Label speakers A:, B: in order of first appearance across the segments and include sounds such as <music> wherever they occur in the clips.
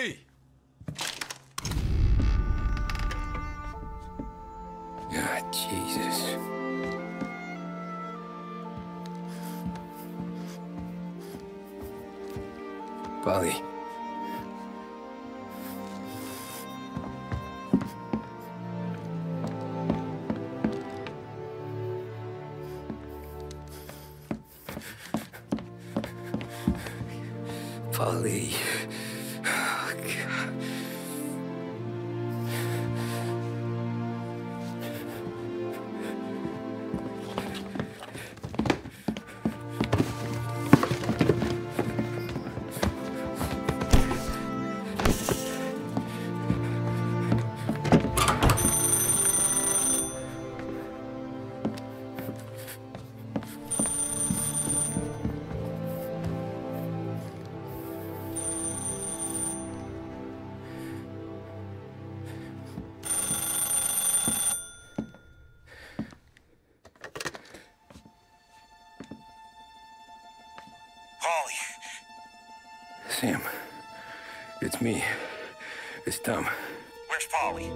A: Paulie!
B: God, ah, Jesus.
C: Paulie.
B: Sam. It's me. It's Tom.
C: where's Paulie?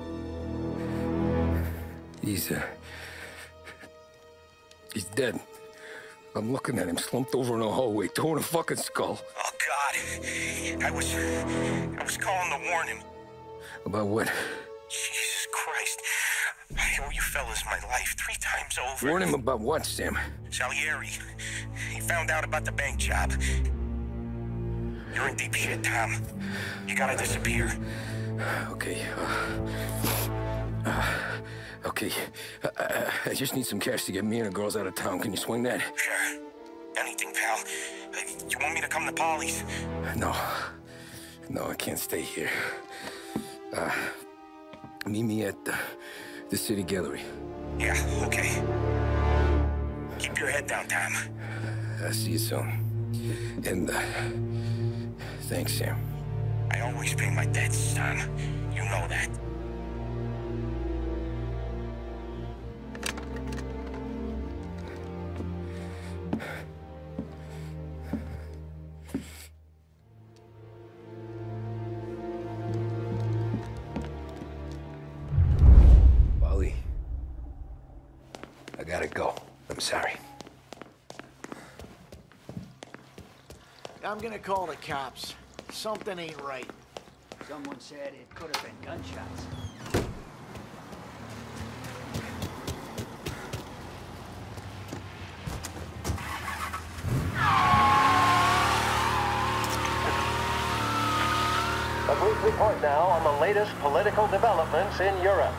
B: He's, uh... He's dead. I'm looking at him slumped over in the hallway, torn a fucking skull.
C: Oh, God. I was... I was calling to warn him.
B: About what?
C: Jesus Christ. I owe you fellas my life three times over.
B: Warn him about what, Sam?
C: Salieri. He found out about the bank job. You're in deep shit, Tom. You gotta disappear.
B: Okay. Uh, uh, okay. Uh, uh, I just need some cash to get me and the girls out of town. Can you swing that?
C: Sure. Anything, pal. Uh, You want me to come to Paulie's?
B: No. No, I can't stay here. Uh, meet me at the, the city gallery.
C: Yeah, okay. Keep your head down, Tom.
B: I'll see you soon. And, uh, thanks, Sam.
C: I always pay my debts, Tom. You know that.
B: Paulie. I gotta go. I'm sorry.
D: I'm gonna call the cops. Something ain't right.
E: Someone said it could have been gunshots.
F: A brief report now on the latest political developments in Europe.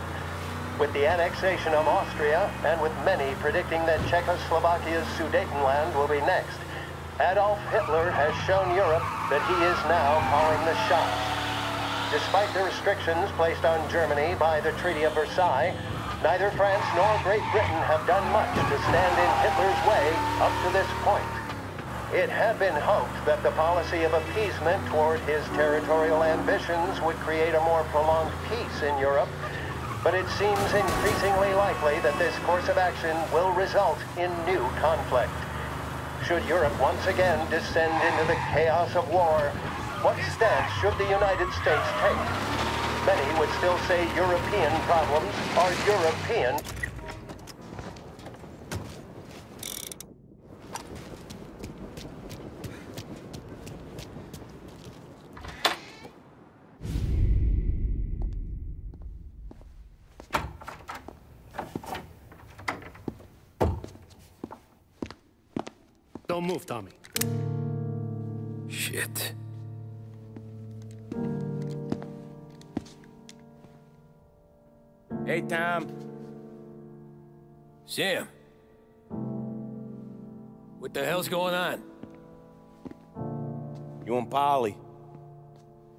F: With the annexation of Austria, and with many predicting that Czechoslovakia's Sudetenland will be next, Adolf Hitler has shown Europe that he is now calling the shots. Despite the restrictions placed on Germany by the Treaty of Versailles, neither France nor Great Britain have done much to stand in Hitler's way up to this point. It had been hoped that the policy of appeasement toward his territorial ambitions would create a more prolonged peace in Europe, but it seems increasingly likely that this course of action will result in new conflict. Should Europe once again descend into the chaos of war, what stance should the United States take? Many would still say European problems are European
G: move, Tommy.
B: Shit.
A: Hey, Tom.
B: Sam. What the hell's going on?
A: You and Paulie.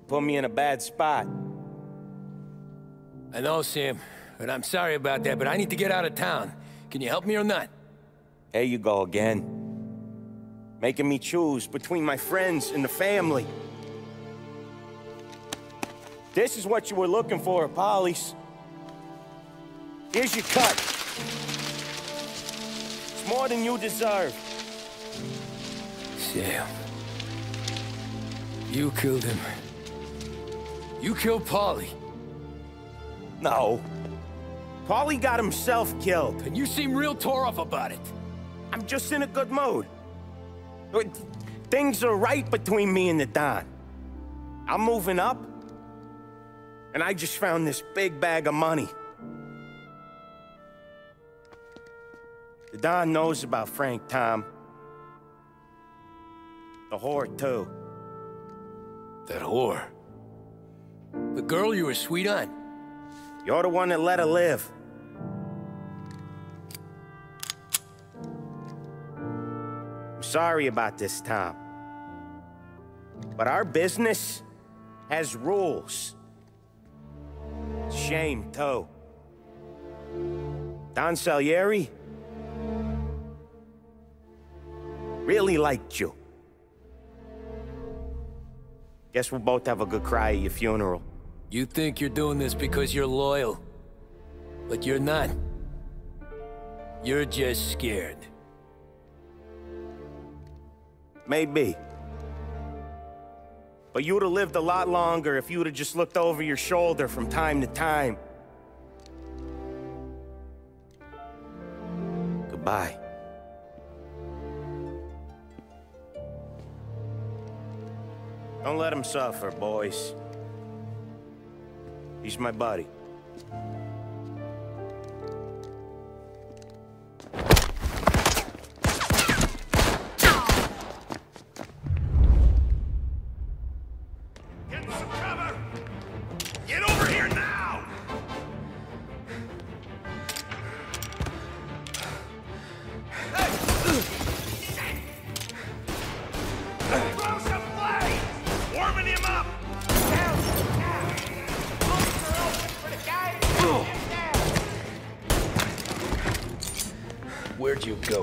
A: Put me in a bad spot.
B: I know, Sam, and I'm sorry about that, but I need to get out of town. Can you help me or not?
A: There you go again. Making me choose between my friends and the family. This is what you were looking for, Paulie's. Here's your cut. It's more than you deserve.
B: Sam. You killed him. You killed Paulie,
A: No. Paulie got himself killed.
B: and you seem real tore off about it.
A: I'm just in a good mood. Things are right between me and the Don. I'm moving up, and I just found this big bag of money. The Don knows about Frank Tom. The whore, too.
B: That whore. The girl you were sweet on.
A: You're the one that let her live. Sorry about this, Tom. But our business has rules. Shame, too. Don Salieri really liked you. Guess we'll both have a good cry at your funeral.
B: You think you're doing this because you're loyal. But you're not. You're just scared.
A: Maybe. But you'd have lived a lot longer if you'd have just looked over your shoulder from time to time. Goodbye. Don't let him suffer, boys. He's my buddy.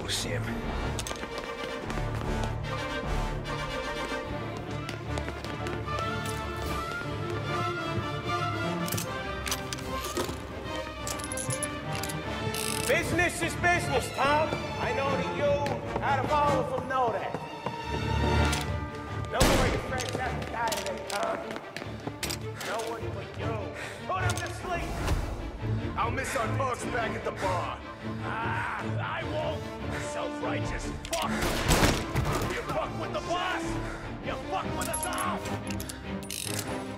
B: Go, Sam?
A: Business is business, Tom. I know that you, out of all of them, know that. No more your friends have to die today, Tom. No one but you. Put him to sleep.
C: I'll miss our talks back at the bar.
A: Ah, I won't. Self-righteous fuck. You fuck with the boss. You fuck with us all.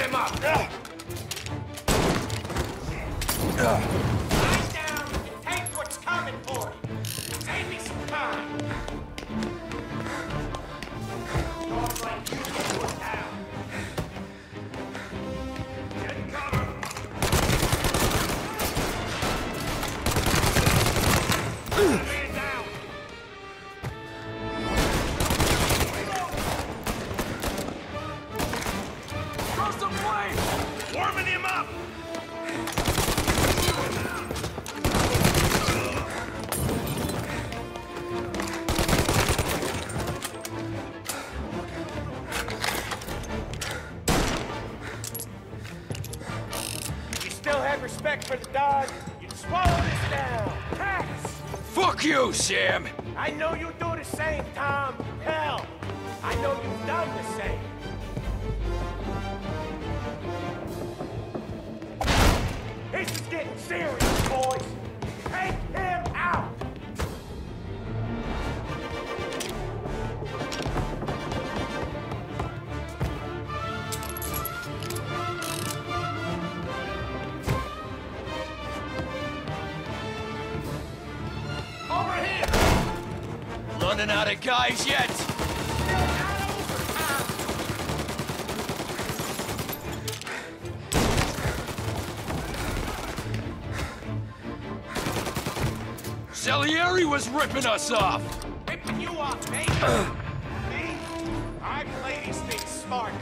A: him up!
B: Uh. Uh. Sam!
A: I know you do the same, Tom. Hell, I know you've done the same. This is getting serious, boys. Take him
C: of guys yet? Salieri was ripping us off!
A: Ripping you off, mate. Me? I smart.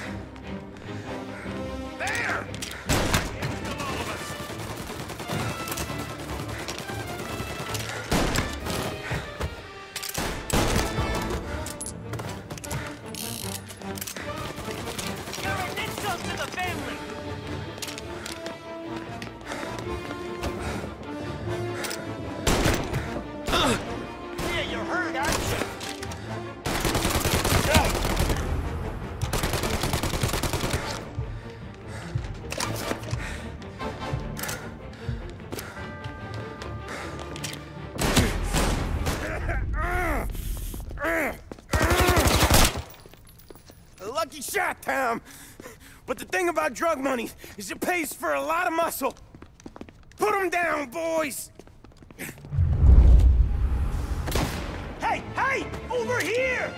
A: Thing about drug money is it pays for a lot of muscle. Put him down, boys! Hey, hey! Over here!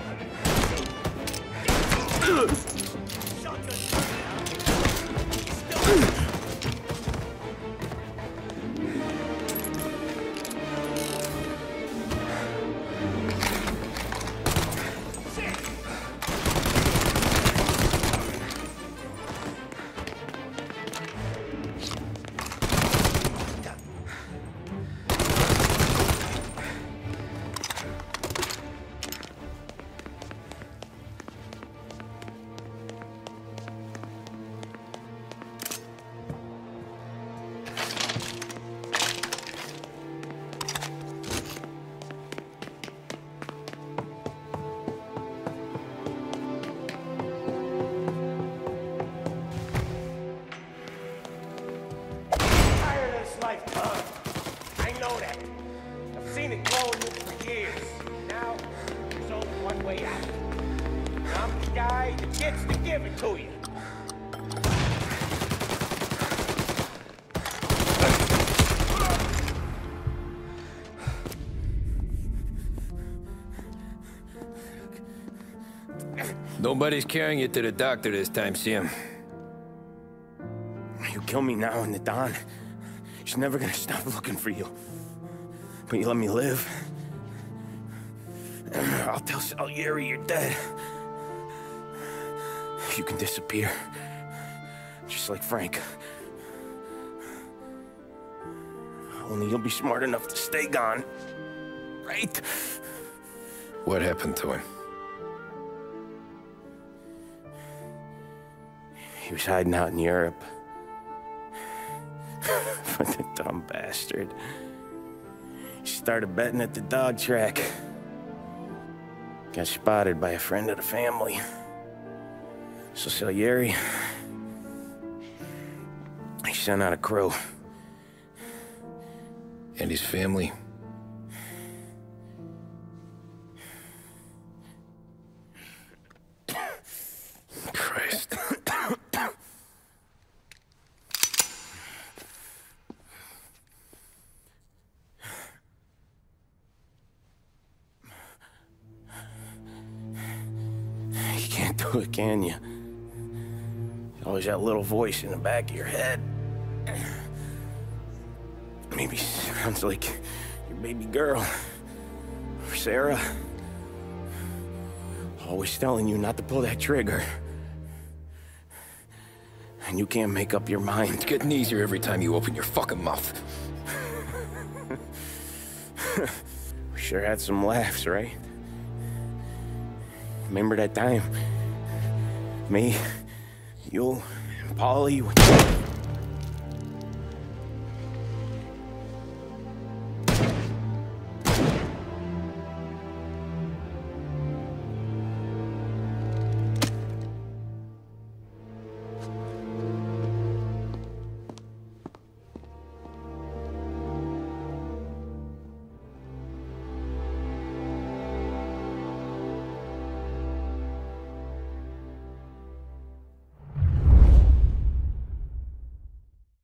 A: Way out. I'm the guy that gets to give it to you.
B: Nobody's carrying you to the doctor this time, Sam.
A: You kill me now in the Don. She's never gonna stop looking for you. But you let me live. I'll tell Salieri you're dead. You can disappear. Just like Frank. Only you'll be smart enough to stay gone. Right?
B: What happened to him?
A: He was hiding out in Europe. <laughs> but the dumb bastard. He started betting at the dog track. Got spotted by a friend of the family. So Salieri, he sent out a crew.
B: And his family?
A: Always that little voice in the back of your head. <sighs> Maybe sounds like your baby girl. Or Sarah. Always telling you not to pull that trigger. And you can't make up your mind.
B: It's getting easier every time you open your fucking mouth. <laughs>
A: We sure had some laughs, right? Remember that time? Me, you, and Paulie.